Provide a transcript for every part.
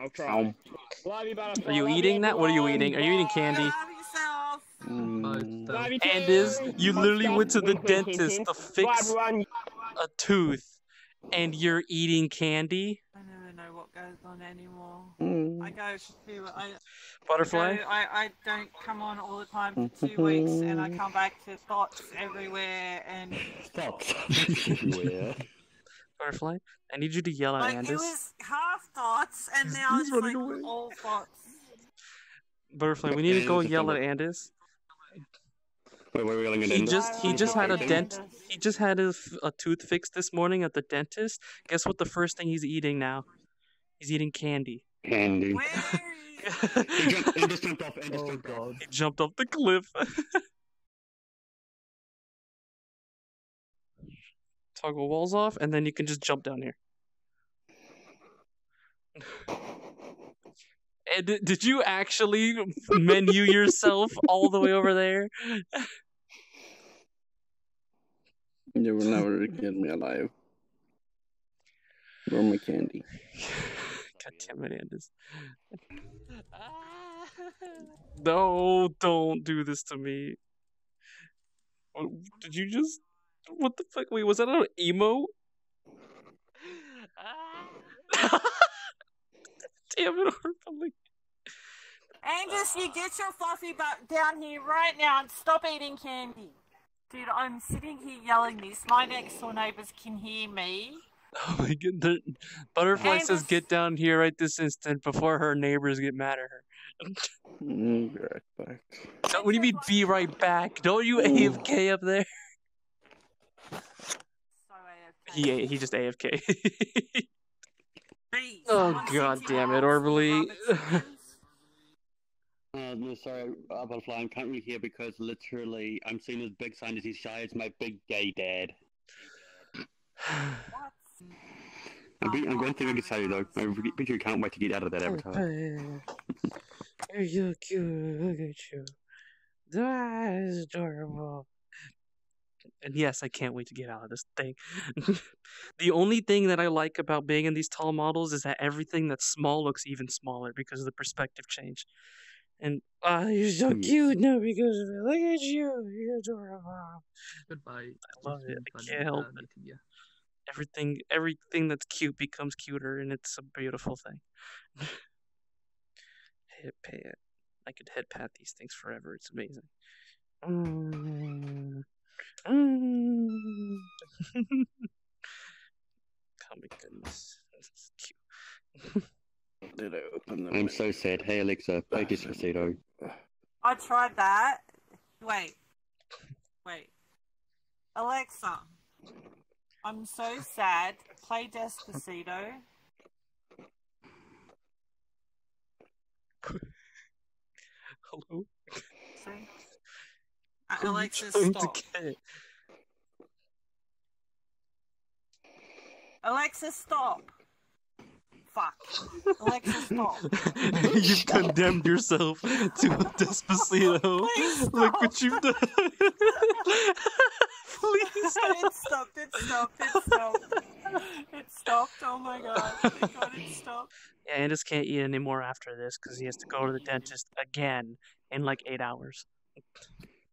I'll try. Ow. Love you, butterfly. Are you eating that? What are you eating? Are you eating candy? Love yourself. Mm. Love you you literally went to the Wink, wink, hint, dentist to fix a tooth, and you're eating candy? I never know what goes on anymore. Mm. I go to I, Butterfly? go, I I don't come on all the time for two weeks, and I come back to thoughts everywhere, and Stop. Everywhere. Butterfly? I need you to yell at like it Andis. was half thoughts, and now He's it's like away. all thoughts. Butterfly, we need to go yell at Andis. Wait, where are we going He just he just had a dent. He just had a tooth fixed this morning at the dentist. Guess what? The first thing he's eating now, he's eating candy. Candy. Where is He jumped, he just jumped off. He just oh jumped off. god! He jumped off the cliff. Toggle walls off, and then you can just jump down here. And did, you actually menu yourself all the way over there? You will never get me alive. Where my candy? God damn it. No, don't do this to me. Did you just? What the fuck? Wait, was that an emo? damn it, Orphan. Angus, you get your fluffy butt down here right now and stop eating candy. Dude, I'm sitting here yelling this. My next door neighbors can hear me. Oh my god. the- Butterfly says get down here right this instant before her neighbors get mad at her. Be right back. What do you mean be right back? Don't you Ooh. AFK up there? So AFK. He he just AFK. Oh, God damn it, ass Orberly. with rubber chickens. Uh, no, sorry, Butterfly, I can't really hear because literally I'm seeing this big sign as he's shy as my big gay dad. I'm, be- I'm going through a tell you though. I really really can't wait to get out of that avatar. You're so cute. Look at you. That is adorable. And yes, I can't wait to get out of this thing. the only thing that I like about being in these tall models is that everything that's small looks even smaller because of the perspective change. And ah, you're so cute now because of it. Look at you. You're adorable. Goodbye. I love it. I can't help uh, it. Everything, everything that's cute becomes cuter, and it's a beautiful thing. hit pat. I could hit pat these things forever. It's amazing. Mm. Mm. oh my goodness, this is cute. Did I open them? I'm so sad. Hey Alexa, play Despacito. I tried that. Wait. Wait. Alexa. I'm so sad. Play Despacito. Hello. See? Uh, Who are you Alexa, to stop. Alexa, stop. Fuck. Alexa, stop. You've condemned yourself to a Despacito. Please Look what you've done. Please stop. it stopped, it stopped, it stopped. It stopped, oh my god. Thank god it stopped. Yeah, Andis can't eat anymore after this because he has to go to the dentist again in like eight hours.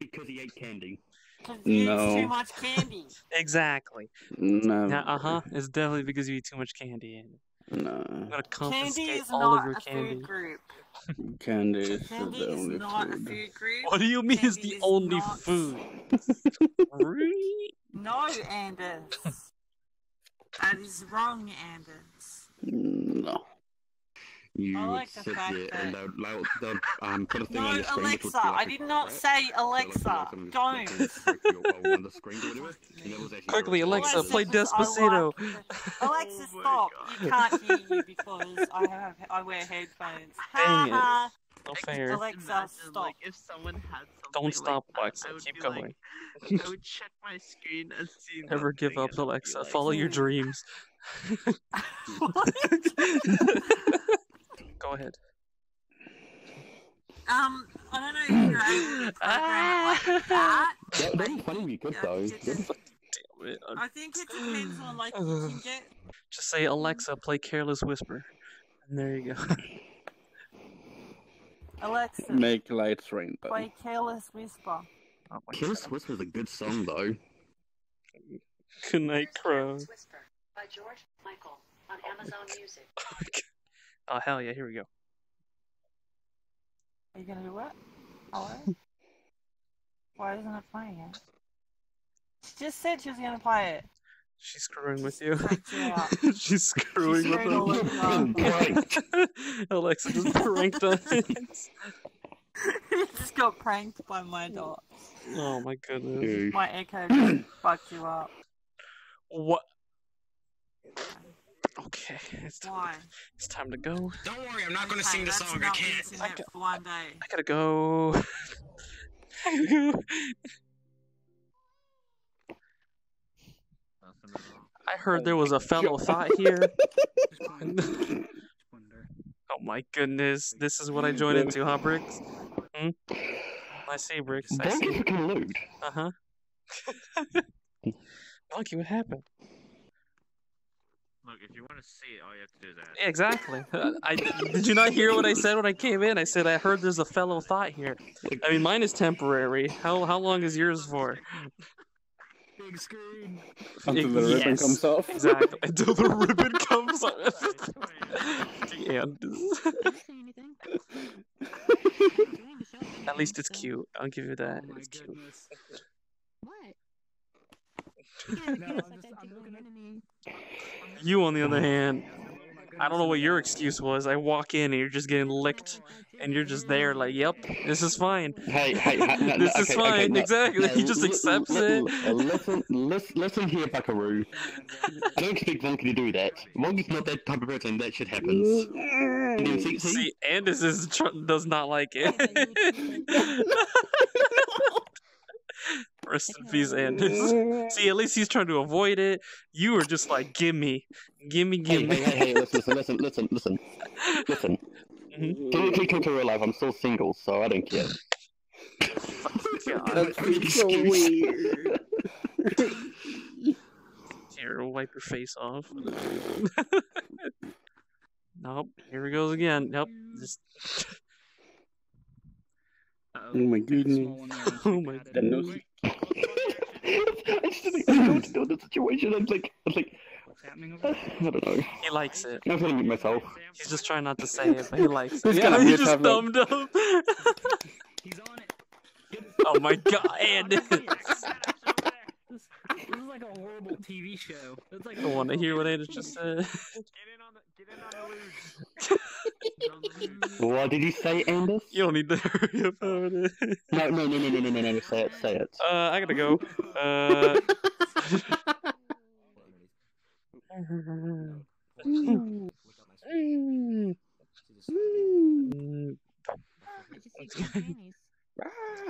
Because he ate candy. Because you use No. too much candy. Exactly. No. Uh huh. It's definitely because you eat too much candy. And No. I'm gonna Candy is all not of your a candy. food group. Candy is Candy the is only not a food. food group. What do you mean is Candy the is only not- food? Really? No, Anders. that is wrong, Anders. No. You I would like the sit fact there and that- they'll, they'll, they'll um, put a thing No, on your screen which Alexa. be like I a did not threat. say So, like, Alexa. like, on the- Don't. like, on the screen or on the screen or whatever, and that was actually Quickly, very Alexa, play Despacito. Alexa, Oh stop. God. You can't hear you because I have I wear headphones. Dang it. No fair. Alexa, imagine, stop. Like, if someone had Don't like stop, that, Alexa. I Keep going. Like, I would check my screen and see. Never give up, and I'd be Alexa. like, Follow your "Hmm." dreams. What? Go ahead. Um, I don't know if you're able to program like that. That, that was funny if you could Yeah, though. just- Damn it. I'm- I think it depends on like you can get Just say Alexa, play Careless Whisper. And there you go. Alexa, Make lights rain. button. play Careless Whisper. Oh my Killer God. Whisper is a good song though. Good night, Crow. Whisper by George Michael on Amazon Music. Oh hell yeah! Here we go. Are you gonna do what? Hello? Why isn't it playing it? She just said she was gonna play it. She's screwing with you. Freaked. She's screwing She with of you. Alexa just pranked on it. just got pranked by my dog. Oh my goodness. My echo just fucked you up. What? Okay, it's time, Why? it's time to go. Don't worry, I'm not gonna sing the song. I can't. internet for one day. I gotta go. I gotta heard there was a fellow thought here. oh my goodness, this is what I joined into, huh, Bricks? Hmm? I see, Bricks. I Don't see. get. Uh huh. Monkey, what happened? Look, if you want to see it, all you have to do is ask. Exactly. Uh, I did you not hear what I said when I came in? I said I heard there's a fellow thought here. I mean, mine is temporary. How how long is yours for? Big screen. Until the ribbon comes off. Exactly. Until the ribbon comes off. and at least it's cute. I'll give you that. Oh my It's cute. What? No, I'm just, I'm looking at You, on the other mm. hand, Oh I don't know what your excuse was. I walk in and you're just getting licked, and you're just there like, "Yep, this is fine. Hey, hey, hey no, no, This is fine." okay, no. exactly. No, he just li- accepts li- it. li- Listen, listen, listen here, Buckaroo. I don't expect Wonky to do that. Wonky's not that type of person. That shit happens. You know, see, see? See, Andis is tr- does not like it. Rest in peace, Andis. See, at least he's trying to avoid it. You were just like, "Gimme, gimme, gimme." hey, hey, hey, listen, listen, listen, listen, listen. Mhm. Technically, come to real life, I'm still single, so I don't care. God. That's so Excuse. weird. Here, wipe your face off. nope. Here he goes again. Nope. Just Oh my goodness. Oh my The nose. I just didn't know to do the situation. I was like, I was like, What's happening over there? I don't know. he likes it. I'm gonna mute myself. He's just trying not to say it, but he likes it. He's Yeah, gonna he just himself. thumbed up. He's on it. oh my god, Andis. This, this is like a horrible TV show. It's like I want to hear what Andis just said. Get in on the get in on the luge. What did you say, Anders? You don't need to hurry about it. No, no, no, no, no, no, no, no. Say it, say it. Uh, I gotta go. Uh.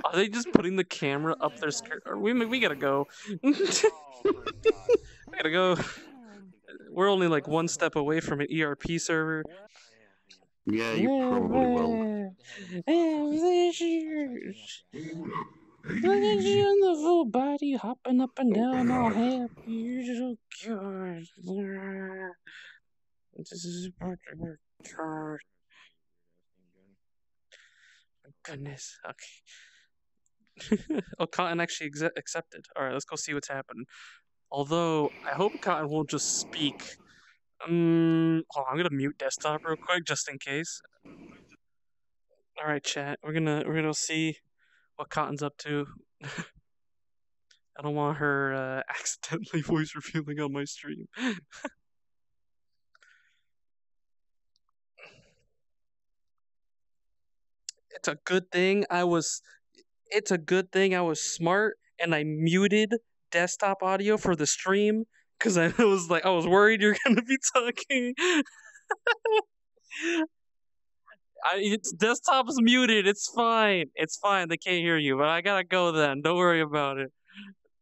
Are they just putting the camera up their skirt? We we gotta go. I gotta go. We're only like one step away from an ERP server. Yeah, you probably will. Look at you in the full body hopping up and down, all happy. You're so cute. This is part of our chart. Goodness. Okay. oh, Cotton actually exe- accepted. All right, let's go see what's happening. Although I hope Cotton won't just speak. Um, on, I'm gonna mute desktop real quick just in case. All right, chat. We're gonna we're gonna see what Cotton's up to. I don't want her uh, accidentally voice revealing on my stream. it's a good thing I was. It's a good thing I was smart and I muted desktop audio for the stream because I was like I was worried you're gonna be talking. I, it's desktop's muted. It's fine. It's fine. They can't hear you, but I gotta go then. Don't worry about it.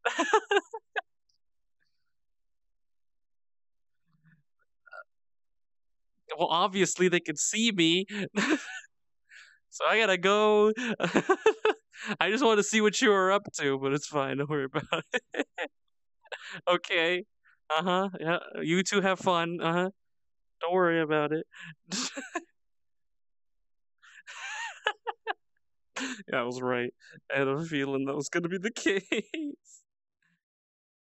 well, obviously they can see me, so I gotta go. I just want to see what you were up to, but it's fine. Don't worry about it. okay. Uh huh. Yeah. You two have fun. Uh huh. Don't worry about it. yeah, I was right. I had a feeling that was going to be the case.